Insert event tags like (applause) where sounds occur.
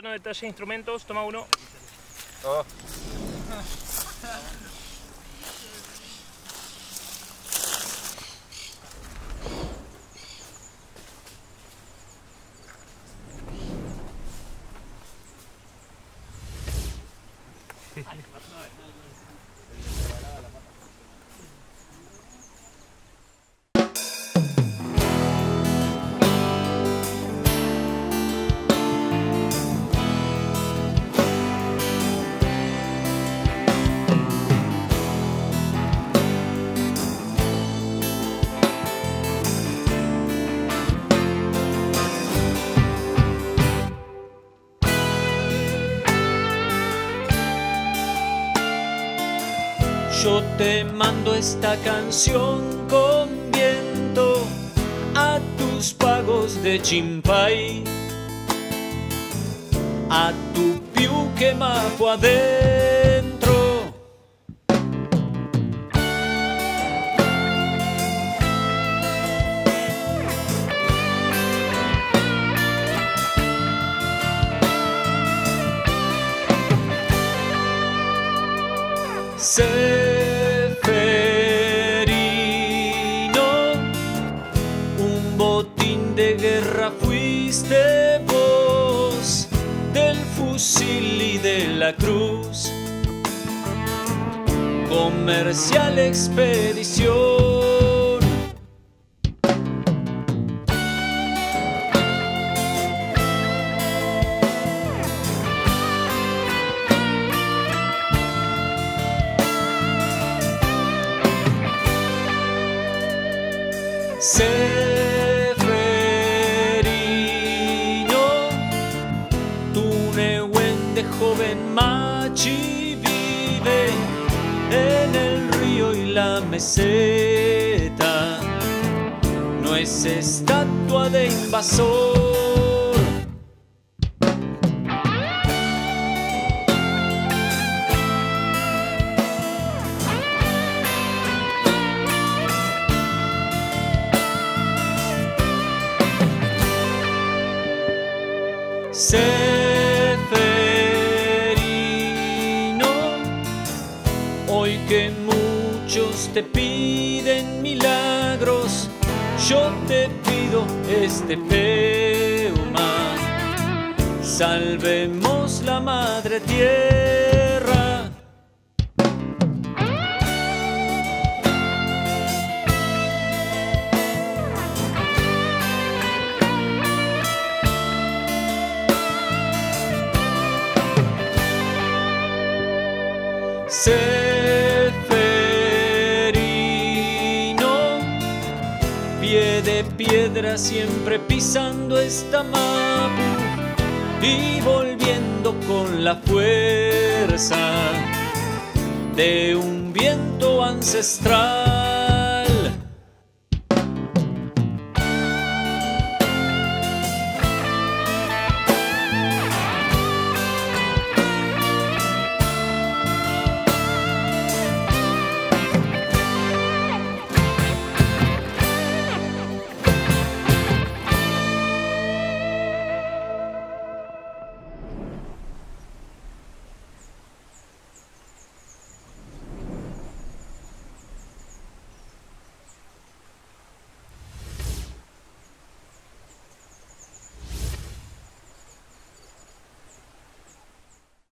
Plano de instrumentos, toma uno. Oh. (laughs) Yo te mando esta canción con viento a tus pagos de chimpay, a tu piu que majo adentro. Fuiste vos, del fusil y de la cruz, comercial expedición. De joven machi vive en el río y la meseta. No es estatua de invasor. Te piden milagros, yo te pido este peuma. Salvemos la madre tierra. Pie de piedra siempre pisando esta mapu y volviendo con la fuerza de un viento ancestral.